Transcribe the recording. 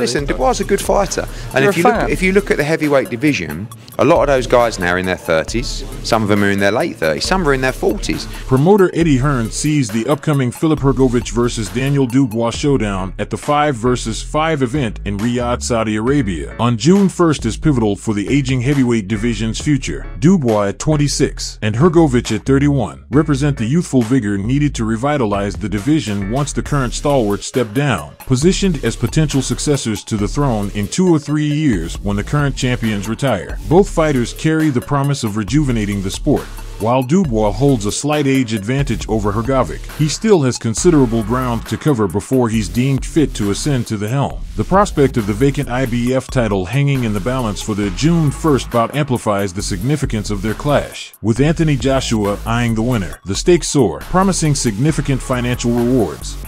Listen, but- Dubois is a good fighter, and You're if a you look if you look at the heavyweight division, a lot of those guys now are in their 30s. Some of them are in their late 30s. Some are in their 40s. Promoter Eddie Hearn sees the upcoming Filip Hrgovic versus Daniel Dubois showdown at the 5 versus 5 event in Riyadh, Saudi Arabia on June 1st is pivotal for the aging heavyweight division's future. Dubois at 26 and Hrgovic at 31 represent the youthful vigor needed to revitalize the division once the current stalwarts step down, positioned as potential successors to the throne in two or three years when the current champions retire. Both fighters carry the promise of rejuvenating the sport. While Dubois holds a slight age advantage over Hrgovic, he still has considerable ground to cover before he's deemed fit to ascend to the helm. The prospect of the vacant IBF title hanging in the balance for the June 1st bout amplifies the significance of their clash, with Anthony Joshua eyeing the winner. The stakes soar, promising significant financial rewards.